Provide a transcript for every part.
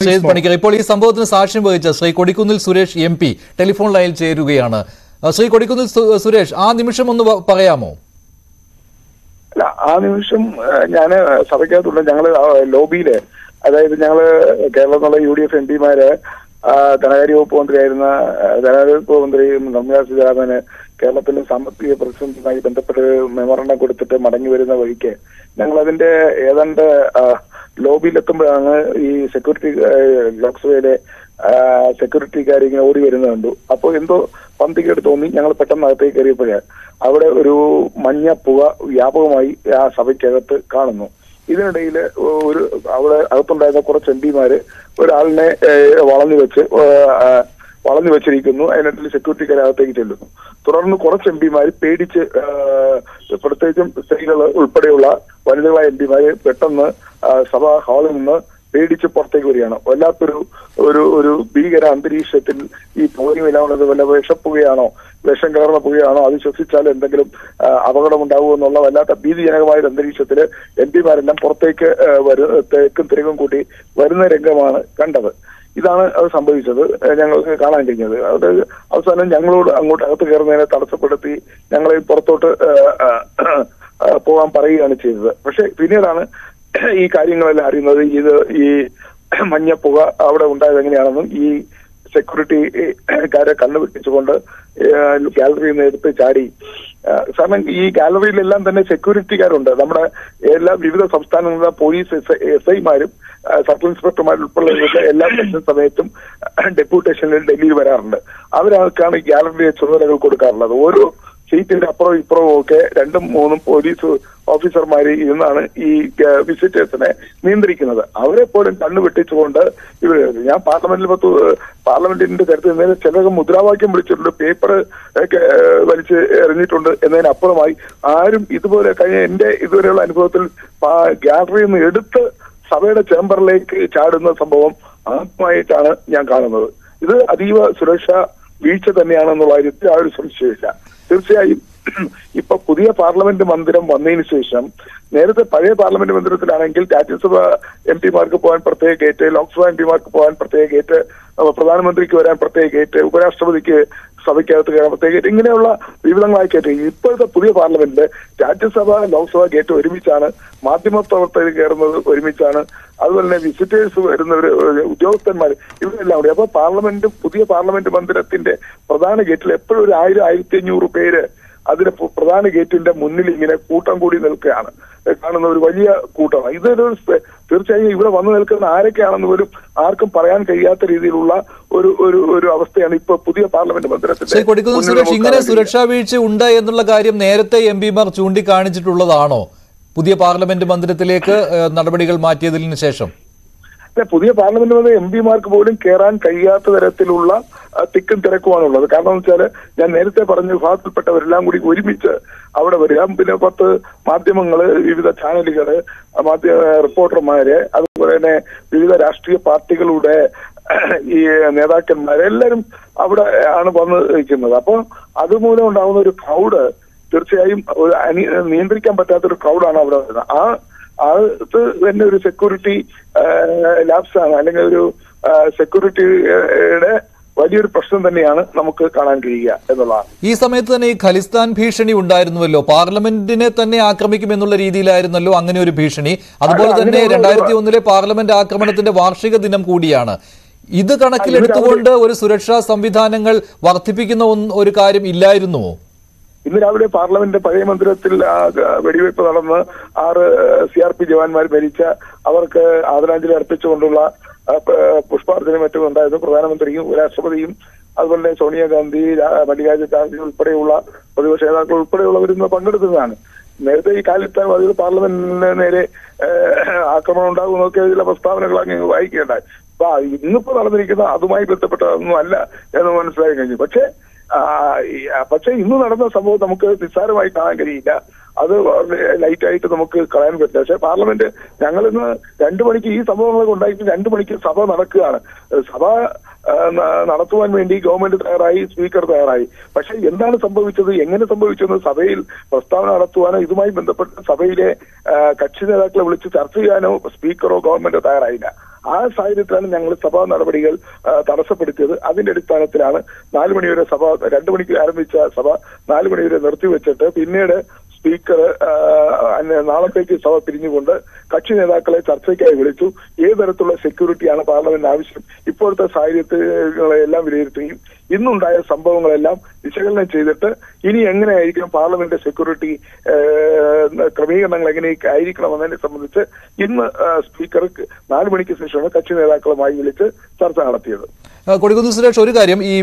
പണിക്കർ ഇപ്പോൾ ഈ സംഭവത്തിന് സാക്ഷ്യം വഹിച്ച Shri Kodikunnil Suresh M P telephone ലൈനിൽ ചേരുകയാണ്. ശ്രീ കൊടിക്കുന്നിൽ സുരേഷ് ആ നിമിഷം ഒന്ന് പറയാമോ? അല്ല ആ നിമിഷം ഞാൻ സഭയ്ക്കകത്തുണ്ട്. ഞങ്ങൾ ലോബിയിൽ അതായത് ഞങ്ങൾ കേരളം എന്നുള്ള യു ഡി എഫ് എം പിമാര് ധനകാര്യ വകുപ്പ് മന്ത്രിയായിരുന്ന ധനകാര്യ വകുപ്പ് മന്ത്രി നിർമ്മലാ സീതാരാമന് കേരളത്തിലെ സാമ്പത്തിക പ്രതിസന്ധിയുമായി ബന്ധപ്പെട്ട് മെമ്മോറണ്ടം കൊടുത്തിട്ട് മടങ്ങി വരുന്ന വഴിക്ക് ഞങ്ങൾ അതിന്റെ ഏതാണ്ട് ലോബിയിലെത്തുമ്പോഴാണ് ഈ സെക്യൂരിറ്റി ലോക്സഭയിലെ സെക്യൂരിറ്റിക്കാർ ഇങ്ങനെ ഓടി വരുന്നത് കണ്ടു അപ്പോൾ എന്തോ പന്തികേട് തോന്നി ഞങ്ങൾ പെട്ടെന്ന് അകത്തേക്ക് കയറിയപ്പോഴേ അവിടെ ഒരു മഞ്ഞ പുക വ്യാപകമായി ആ സഭയ്ക്കകത്ത് കാണുന്നു. ഇതിനിടയിൽ ഒരു അവിടെ അകത്തുണ്ടായിരുന്ന കുറച്ച് എം പിമാര് ഒരാളിനെ വളഞ്ഞു വെച്ച് വളഞ്ഞു വെച്ചിരിക്കുന്നു. അതിനിടയിൽ സെക്യൂരിറ്റിക്കാരെ അകത്തേക്ക് ചെല്ലുന്നു. തുടർന്ന് കുറച്ച് എം പിമാര് പേടിച്ച് പ്രത്യേകിച്ചും സ്ത്രീകൾ ഉൾപ്പെടെയുള്ള വനിതകളായ എം പിമാര് പെട്ടെന്ന് സഭാ ഹാളിൽ നിന്ന് പേടിച്ച് പുറത്തേക്ക് വരികയാണ്. വല്ലാത്തൊരു ഒരു ഒരു ഭീകര അന്തരീക്ഷത്തിൽ ഈ പുകയുമില്ലാവുന്നത് വല്ല വിഷപ്പുകയാണോ വിഷം കലർന്ന പുകയാണോ അത് ശ്വസിച്ചാൽ എന്തെങ്കിലും ആ, അപകടം ഉണ്ടാവുമോ എന്നുള്ള വല്ലാത്ത ഭീതിജനകമായ ഒരു അന്തരീക്ഷത്തിൽ എം പിമാരെല്ലാം പുറത്തേക്ക് വരു തേക്കും തിരക്കും കൂട്ടി വരുന്ന രംഗമാണ് കണ്ടത്. ഇതാണ് അത് സംഭവിച്ചത് ഞങ്ങൾക്ക് കാണാൻ കഴിഞ്ഞത്. അത് അവസാനം ഞങ്ങളോട് അങ്ങോട്ട് അകത്ത് കയറുന്നതിനെ തടസ്സപ്പെടുത്തി ഞങ്ങളെ പുറത്തോട്ട് പോകാൻ പറയുകയാണ് ചെയ്തത്. പക്ഷെ പിന്നീടാണ് ഈ കാര്യങ്ങളെല്ലാം അറിയുന്നത് ഇത് ഈ മഞ്ഞ പുക അവിടെ ഉണ്ടായത് എങ്ങനെയാണെന്നും ഈ സെക്യൂരിറ്റിക്കാരെ കണ്ണുവെട്ടിച്ചുകൊണ്ട് ഗാലറിയിൽ നിന്ന് എടുത്ത് ചാടി. കാരണം ഈ ഗാലറിയിലെല്ലാം തന്നെ സെക്യൂരിറ്റിക്കാരുണ്ട് നമ്മുടെ എല്ലാ വിവിധ സംസ്ഥാനങ്ങളിലെ പോലീസ് എസ് ഐമാരും സബ് ഇൻസ്പെക്ടർമാരും ഉൾപ്പെടെ എല്ലാ സമയത്തും ഡെപ്യൂട്ടേഷനിൽ ഡൽഹിയിൽ വരാറുണ്ട്. അവരാൾക്കാണ് ഈ ഗാലറിയെ ചുമതലകൾ കൊടുക്കാറുള്ളത്. ഓരോ സീറ്റിന്റെ അപ്പുറവും ഇപ്പുറവും ഒക്കെ രണ്ടും മൂന്നും പോലീസ് ഓഫീസർമാർ ഇരുന്നാണ് ഈ വിസിറ്റേഴ്സിനെ നിയന്ത്രിക്കുന്നത്. അവരെ പോലും കണ്ണു വെട്ടിച്ചുകൊണ്ട് ഇവർ ഞാൻ പാർലമെന്റിൽ പത്ത് പാർലമെന്റിന്റെ തരത്തിൽ നിന്ന് ചിലർക്ക് മുദ്രാവാക്യം വിളിച്ചിട്ടുണ്ട് പേപ്പർ വലിച്ച് എറിഞ്ഞിട്ടുണ്ട് എന്നതിനപ്പുറമായി ആരും ഇതുപോലെ കഴിഞ്ഞ എന്റെ ഇതുവരെയുള്ള അനുഭവത്തിൽ ഗാലറിയിൽ നിന്ന് എടുത്ത് സഭയുടെ ചേംബറിലേക്ക് ചാടുന്ന സംഭവം ആദ്യമായിട്ടാണ് ഞാൻ കാണുന്നത്. ഇത് അതീവ സുരക്ഷ വീഴ്ച തന്നെയാണെന്നുള്ള കാര്യത്തിൽ ആ ഒരു സംശയമില്ല തീർച്ചയായും ഇപ്പൊ പുതിയ പാർലമെന്റ് മന്ദിരം വന്നതിന് ശേഷം നേരത്തെ പഴയ പാർലമെന്റ് മന്ദിരത്തിലാണെങ്കിൽ രാജ്യസഭ എം പിമാർക്ക് പോകാൻ പ്രത്യേക ഗേറ്റ് ലോക്സഭ എം പിമാർക്ക് പോകാൻ പ്രത്യേക ഗേറ്റ് പ്രധാനമന്ത്രിക്ക് വരാൻ പ്രത്യേക ഗേറ്റ് ഉപരാഷ്ട്രപതിക്ക് സഭയ്ക്കകത്ത് കയറാൻ പ്രത്യേക ഗേറ്റ് ഇങ്ങനെയുള്ള വിവിധങ്ങളായി ഗേറ്റ് ഇപ്പോഴത്തെ പുതിയ പാർലമെന്റിൽ രാജ്യസഭ ലോക്സഭ ഗേറ്റ് ഒരുമിച്ചാണ് മാധ്യമ പ്രവർത്തകർ കയറുന്നത് ഒരുമിച്ചാണ് അതുപോലെ തന്നെ വിസിറ്റേഴ്സ് വരുന്നവർ ഉദ്യോഗസ്ഥന്മാർ ഇവരെല്ലാം കൂടി. അപ്പൊ പാർലമെന്റ് പുതിയ പാർലമെന്റ് മന്ദിരത്തിന്റെ പ്രധാന ഗേറ്റിൽ എപ്പോഴും ഒരു ആയിരം ആയിരത്തി അഞ്ഞൂറ് പേര് അതിന് പ്രധാന ഗേറ്റിന്റെ മുന്നിൽ ഇങ്ങനെ കൂട്ടം കൂടി നിൽക്കുകയാണ്. കാണുന്ന ഒരു വലിയ കൂട്ടമാണ്. ഇതൊരു തീർച്ചയായും ഇവിടെ വന്നു നിൽക്കുന്ന ആരൊക്കെയാണെന്ന് പോലും ആർക്കും പറയാൻ കഴിയാത്ത രീതിയിലുള്ള ഒരു ഒരു ഒരു അവസ്ഥയാണ് ഇപ്പൊ പുതിയ പാർലമെന്റ് മന്ദിരത്തിൽ ഇങ്ങനെ സുരക്ഷാ വീഴ്ച ഉണ്ട് എന്നുള്ള കാര്യം നേരത്തെ എം പിമാർ ചൂണ്ടിക്കാണിച്ചിട്ടുള്ളതാണോ? പുതിയ പാർലമെന്റ് മന്ദിരത്തിലേക്ക് നടപടികൾ മാറ്റിയതിന് ശേഷം. അല്ല, പുതിയ പാർലമെന്റ് വന്ന എം പിമാർക്ക് പോലും കയറാൻ കഴിയാത്ത തരത്തിലുള്ള തിക്കും തിരക്കുമാണുള്ളത്. കാരണം എന്ന് വെച്ചാൽ ഞാൻ നേരത്തെ പറഞ്ഞ വിഭാഗത്തിൽപ്പെട്ടവരെല്ലാം കൂടി ഒരുമിച്ച് അവിടെ വരിക. പിന്നെ പത്ത് മാധ്യമങ്ങൾ വിവിധ ചാനലുകൾ ആ, മാധ്യമ റിപ്പോർട്ടർമാര് അതുപോലെ തന്നെ വിവിധ രാഷ്ട്രീയ പാർട്ടികളുടെ ഈ നേതാക്കന്മാര് എല്ലാവരും അവിടെ ആണ് വന്ന് നിൽക്കുന്നത്. അപ്പൊ അതുമൂലം ഉണ്ടാകുന്ന ഒരു ക്രൗഡ് തീർച്ചയായും നിയന്ത്രിക്കാൻ പറ്റാത്ത ഒരു ക്രൗഡാണ് അവിടെ വരുന്നത്. ആ അത് തന്നെ ഒരു സെക്യൂരിറ്റി ലാപ്സ് ആണ്. അല്ലെങ്കിൽ ഒരു സെക്യൂരിറ്റിയുടെ വലിയൊരു പ്രശ്നം തന്നെയാണ് നമുക്ക് കാണാൻ കഴിയുക എന്നുള്ളതാണ്. ഈ സമയത്ത് തന്നെ ഈ ഖലിസ്ഥാൻ ഭീഷണി ഉണ്ടായിരുന്നുവല്ലോ. പാർലമെന്റിനെ തന്നെ ആക്രമിക്കും എന്നുള്ള രീതിയിലായിരുന്നല്ലോ അങ്ങനെ ഒരു ഭീഷണി. അതുപോലെ തന്നെ രണ്ടായിരത്തി ഒന്നിലെ പാർലമെന്റ് ആക്രമണത്തിന്റെ വാർഷിക ദിനം കൂടിയാണ്. ഇത് കണക്കിലെടുത്തുകൊണ്ട് ഒരു സുരക്ഷാ സംവിധാനങ്ങൾ വർദ്ധിപ്പിക്കുന്ന ഒരു കാര്യം ഇല്ലായിരുന്നുവോ? ഇന്ന് രാവിലെ പാർലമെന്റ് പഴയ മന്ദിരത്തിൽ വെടിവെയ്പ് നടന്ന് ആറ് സി ആർ പി ജവാന്മാർ മരിച്ച അവർക്ക് ആദരാഞ്ജലി അർപ്പിച്ചുകൊണ്ടുള്ള പുഷ്പാർജനം മറ്റും ഉണ്ടായിരുന്നു. പ്രധാനമന്ത്രിയും ഉപരാഷ്ട്രപതിയും അതുപോലെ തന്നെ സോണിയാഗാന്ധി മല്ലികാർജുൻ ഖാർഗെ ഉൾപ്പെടെയുള്ള പ്രതിപക്ഷ നേതാക്കൾ ഉൾപ്പെടെയുള്ളവർ ഇന്ന് പങ്കെടുക്കുന്നതാണ്. നേരത്തെ ഈ അതിൽ പാർലമെന്റിന് നേരെ ആക്രമണം ഉണ്ടാകുമെന്നൊക്കെ ചില പ്രസ്താവനകൾ അങ്ങ് വായിക്കുകയുണ്ടായി അപ്പൊ ഇന്നിപ്പോ നടന്നിരിക്കുന്ന അതുമായി ബന്ധപ്പെട്ടതൊന്നും അല്ല എന്ന് മനസ്സിലായി കഴിഞ്ഞു. പക്ഷേ പക്ഷേ ഇന്ന് നടന്ന സംഭവം നമുക്ക് നിസ്സാരമായി കാണാൻ കഴിയില്ല. അത് ലൈറ്റ് ആയിട്ട് നമുക്ക് കളയാൻ പറ്റില്ല. പക്ഷെ പാർലമെന്റ് ഞങ്ങളിന്ന് രണ്ടു മണിക്ക് ഈ സംഭവങ്ങളൊക്കെ ഉണ്ടായിട്ട് രണ്ടു മണിക്ക് സഭ നടക്കുകയാണ്. സഭ നടത്തുവാൻ വേണ്ടി ഗവൺമെന്റ് തയ്യാറായി സ്പീക്കർ തയ്യാറായി. പക്ഷെ എന്താണ് സംഭവിച്ചത്? എങ്ങനെ സംഭവിച്ചെന്ന് സഭയിൽ പ്രസ്താവന നടത്തുവാനോ ഇതുമായി ബന്ധപ്പെട്ട് സഭയിലെ കക്ഷി നേതാക്കളെ വിളിച്ച് ചർച്ച ചെയ്യാനോ സ്പീക്കറോ ഗവൺമെന്റോ തയ്യാറായില്ല. ആ സാഹചര്യത്തിലാണ് ഞങ്ങൾ സഭാ നടപടികൾ തടസ്സപ്പെടുത്തിയത്. അതിന്റെ അടിസ്ഥാനത്തിലാണ് നാല് മണിവരെ സഭ രണ്ടു മണിക്ക് ആരംഭിച്ച സഭ നാല് മണിവരെ നിർത്തിവെച്ചിട്ട് പിന്നീട് സ്പീക്കർ നാളത്തേക്ക് സഭ പിരിഞ്ഞുകൊണ്ട് കക്ഷി നേതാക്കളെ ചർച്ചയ്ക്കായി വിളിച്ചു. ഏത് തരത്തിലുള്ള സെക്യൂരിറ്റിയാണ് പാർലമെന്റ് ആവശ്യം? ഇപ്പോഴത്തെ സാഹചര്യങ്ങളെല്ലാം വിലയിരുത്തുകയും ഇന്നുണ്ടായ സംഭവങ്ങളെല്ലാം വിശകലനം ചെയ്തിട്ട് ഇനി എങ്ങനെയായിരിക്കണം പാർലമെന്റ് സെക്യൂരിറ്റി ക്രമീകരണങ്ങൾ എങ്ങനെയൊക്കെ ആയിരിക്കണം എന്നതിനെ സംബന്ധിച്ച് ഇന്ന് സ്പീക്കർ നാലു മണിക്ക് ശേഷമാണ് കക്ഷി നേതാക്കളുമായി വിളിച്ച് ചർച്ച നടത്തിയത്. കൊടിക്കുന്ന് സുരേഷ് ഒരു കാര്യം. ഈ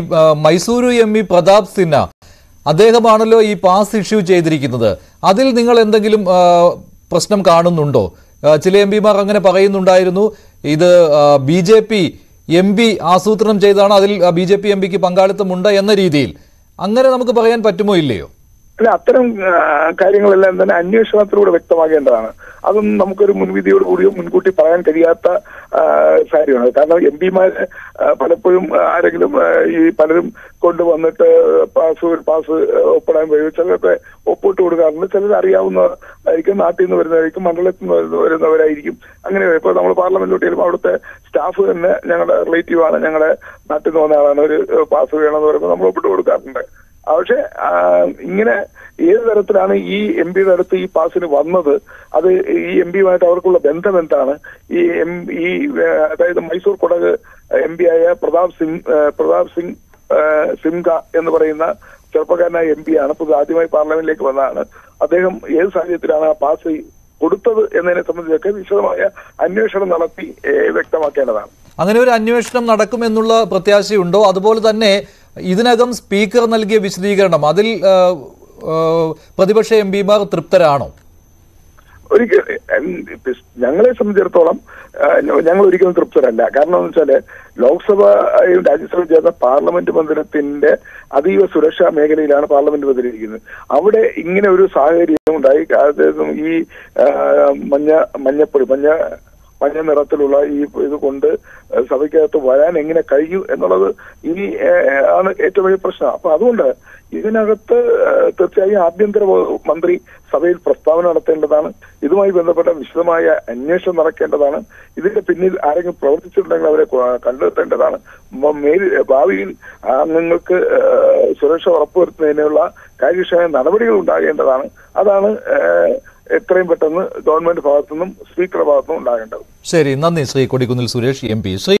മൈസൂരു എം ഇ പ്രതാപ് സിൻഹ അദ്ദേഹമാണല്ലോ ഈ പാസ് ഇഷ്യൂ ചെയ്തിരിക്കുന്നത്. അതിൽ നിങ്ങൾ എന്തെങ്കിലും പ്രശ്നം കാണുന്നുണ്ടോ? ചില എം പിമാർ അങ്ങനെ പറയുന്നുണ്ടായിരുന്നു. ഇത് B J P M P ആസൂത്രണം ചെയ്താണ് അതിൽ ബി ജെ പി എം പിക്ക് പങ്കാളിത്തമുണ്ട് എന്ന രീതിയിൽ. അങ്ങനെ നമുക്ക് പറയാൻ പറ്റുമോ ഇല്ലയോ? അല്ല അത്തരം കാര്യങ്ങളെല്ലാം തന്നെ അന്വേഷണത്തിലൂടെ വ്യക്തമാകേണ്ടതാണ്. അതൊന്നും നമുക്കൊരു മുൻവിധിയോട് കൂടിയോ മുൻകൂട്ടി പറയാൻ കഴിയാത്ത കാര്യമാണ്. കാരണം എം പിമാര് പലപ്പോഴും ആരെങ്കിലും ഈ പലരും കൊണ്ടുവന്നിട്ട് പാസ് പാസ് ഒപ്പിടാൻ വഴി ചിലരൊക്കെ ഒപ്പിട്ട് കൊടുക്കാറുണ്ട്. ചിലർ അറിയാവുന്നതായിരിക്കും നാട്ടിൽ നിന്ന് വരുന്നതായിരിക്കും മണ്ഡലത്തിൽ നിന്ന് വരുന്നവരായിരിക്കും. അങ്ങനെ ഇപ്പൊ നമ്മൾ പാർലമെന്റിലോട്ട് ചെല്ലുമ്പോൾ അവിടുത്തെ സ്റ്റാഫ് തന്നെ ഞങ്ങളുടെ റിലേറ്റീവാണ് ഞങ്ങളുടെ നാട്ടിൽ നിന്ന് വന്ന ആളാണ്. ഒരു പാസ് വേണമെന്ന് പറയുമ്പോൾ നമ്മൾ ഒപ്പിട്ട് കൊടുക്കാറുണ്ട്. പക്ഷെ ഇങ്ങനെ ഏത് തരത്തിലാണ് ഈ എം പിയുടെ അടുത്ത് ഈ പാസിന് വന്നത്? അത് ഈ എം പിയുമായിട്ട് അവർക്കുള്ള ബന്ധം എന്താണ്? ഈ എം ഈ അതായത് മൈസൂർ കൊടക് എം പി ആയ പ്രതാപ് സിംഗ് പ്രതാപ് സിംഗ് സിംഗ എന്ന് പറയുന്ന ചെറുപ്പക്കാരനായ എം പി ആണ് പുതിയ ആദ്യമായി പാർലമെന്റിലേക്ക് വന്നതാണ്. അദ്ദേഹം ഏത് സാഹചര്യത്തിലാണ് ആ പാസ് കൊടുത്തത് എന്നതിനെ സംബന്ധിച്ചൊക്കെ വിശദമായ അന്വേഷണം നടത്തി വ്യക്തമാക്കേണ്ടതാണ്. അങ്ങനെ ഒരു അന്വേഷണം നടക്കുമെന്നുള്ള പ്രത്യാശയുണ്ടോ? അതുപോലെ തന്നെ ഇതിനകം സ്പീക്കർ നൽകിയ വിശദീകരണം അതിൽ പ്രതിപക്ഷ എം പിമാർ തൃപ്തരാണോ? ഒരിക്കലും ഞങ്ങളെ സംബന്ധിച്ചിടത്തോളം ഞങ്ങൾ ഒരിക്കലും തൃപ്തരല്ല. കാരണം എന്ന് വെച്ചാൽ ലോക്സഭ രാജ്യസഭ ചേർന്ന പാർലമെന്റ് മന്ദിരത്തിന്റെ അതീവ സുരക്ഷാ മേഖലയിലാണ് പാർലമെന്റ് മന്ദിരം അവിടെ ഇങ്ങനെ ഒരു സാഹചര്യം ഉണ്ടായി. അതായത് ഈ മഞ്ഞ മഞ്ഞപ്പൊടി മഞ്ഞ മഞ്ഞ നിറത്തിലുള്ള ഈ ഇത് കൊണ്ട് സഭയ്ക്കകത്ത് വരാൻ എങ്ങനെ കഴിയൂ എന്നുള്ളത് ഇനി ആണ് ഏറ്റവും വലിയ പ്രശ്നം. അപ്പൊ അതുകൊണ്ട് ഇതിനകത്ത് തീർച്ചയായും ആഭ്യന്തര മന്ത്രി സഭയിൽ പ്രസ്താവന നടത്തേണ്ടതാണ്. ഇതുമായി ബന്ധപ്പെട്ട വിശദമായ അന്വേഷണം നടക്കേണ്ടതാണ്. ഇതിന്റെ പിന്നിൽ ആരെങ്കിലും പ്രവർത്തിച്ചിട്ടുണ്ടെങ്കിൽ അവരെ കണ്ടെത്തേണ്ടതാണ്. ഭാവിയിൽ അംഗങ്ങൾക്ക് സുരക്ഷ ഉറപ്പുവരുത്തുന്നതിനുള്ള കാര്യക്ഷമമായ നടപടികൾ ഉണ്ടാകേണ്ടതാണ്. അതാണ് എത്രയും പെട്ടെന്ന് ഗവൺമെന്റ് ഭാഗത്തുനിന്നും സ്പീക്കറുടെ ഭാഗത്തുനിന്നും ഉണ്ടാകേണ്ടത്. ശരി നന്ദി ശ്രീ കൊടിക്കുന്നിൽ സുരേഷ് എം പി